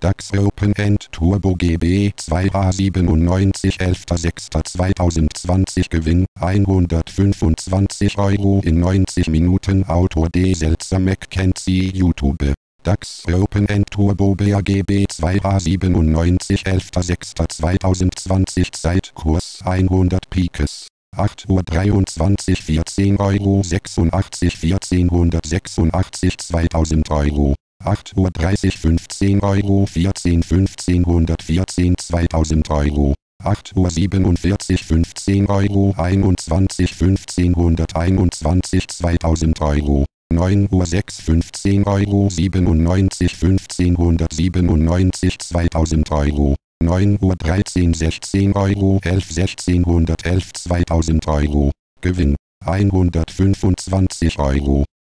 DAX Open End Turbo GB 2A97 11.06.2020 Gewinn 125 Euro in 90 Minuten Autor D. Seltzer McKenzie YouTube DAX Open End Turbo BAGB 2A97 11.06.2020 Zeitkurs 100 Pikes 8 Uhr 23 14 Euro 86 1486 2000 Euro 8 Uhr 30 15 Euro 14 1514 2000 Euro. 8 Uhr 47 15 Euro 21 1521 2000 Euro. 9 Uhr 6 15 Euro 97 1597 2000 Euro. 9 Uhr 13 16 Euro 11 1611 2000 Euro. Gewinn. 125 Euro